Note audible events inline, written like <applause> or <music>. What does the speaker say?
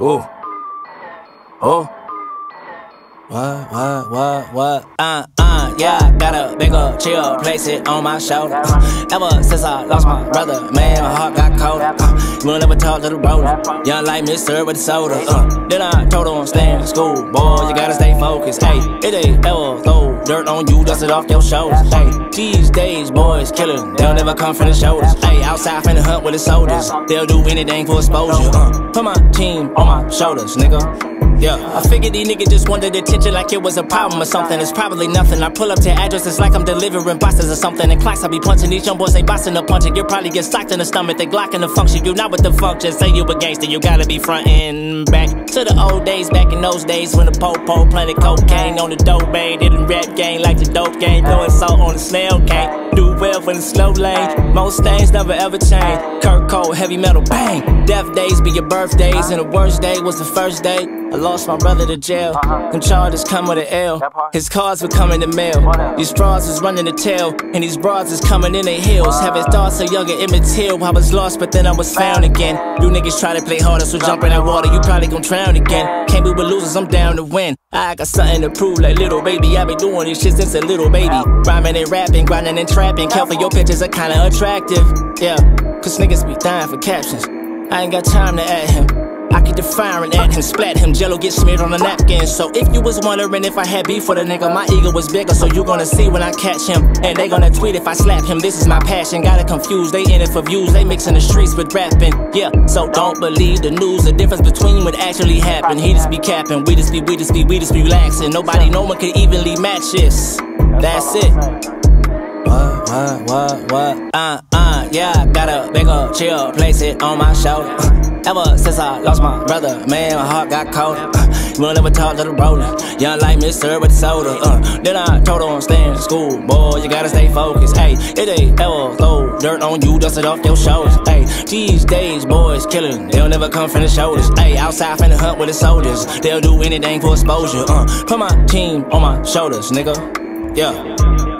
Ooh. Oh. What, what, what, what? Uh, uh, yeah, I got a big old chill, place it on my shoulder. Uh, ever since I lost my brother, man, my heart got colder. Uh, you will never talk to the roller. Young like Mr. with the soda. Uh, then I told him, stay in school, boy, you gotta stay focused. Hey, it ain't ever throw dirt on you, dust it off your shoulders. Hey, these days, boys killin', they'll never come from the shoulders. Hey, outside finna hunt with the soldiers, they'll do anything for exposure. Uh, put my team on my shoulders, nigga. Yeah, I figured these niggas just wanted attention like it was a problem or something. It's probably nothing. I pull up to addresses like I'm delivering boxes or something. In class, I be punching these young boys, they boxing or punching. You probably get socked in the stomach, they glocking the function. You not with the function. Say you a gangster, you gotta be frontin' back to the old days, back in those days when the po-po planted cocaine on the dope bay. Didn't rap game like the dope game, throwing salt on the snail cane. Do well in the slow lane. Most things never ever change. Kurt Cole, heavy metal, bang. Death days be your birthdays, and the worst day was the first day. I lost my brother to jail. Them charges come with an L. His cars were coming in the mail. These straws is running the tail, and these broads is coming in their heels. Having thoughts of younger Emmett Till. I was lost, but then I was found again. You niggas try to play harder, so jump in that water, you probably gon' drown again. Can't be with losers, I'm down to win. I got something to prove, like little baby. I been doing this shit since a little baby. Rhyming and rapping, grinding and trapping. Careful, your pictures are kinda attractive. Yeah, cause niggas be dying for captions. I ain't got time to add him. The firing at him, splat him, jello get smeared on the napkin. So if you was wondering if I had beef with a nigga, my ego was bigger, so you gonna see when I catch him. And they gonna tweet if I slap him, this is my passion. Gotta confuse, they in it for views, they mixing the streets with rapping. Yeah, so don't believe the news, the difference between what actually happened. He just be capping, we just be, we just be, we just be relaxing. Nobody, no one can evenly match this. That's it what, what, what, what? Uh, uh, yeah, got a big chill, place it on my shoulder. <laughs> Ever since I lost my brother, man, my heart got cold. Uh, will never talk to the roller. Young like Mr. with soda. Uh, then I told him, stay in school, boy, you gotta stay focused. Hey, it ain't ever throw dirt on you, dust it off your shoulders. Hey, these days, boys killing, they'll never come from the shoulders. Hey, outside finna hunt with the soldiers, they'll do anything for exposure. Uh, put my team on my shoulders, nigga. Yeah.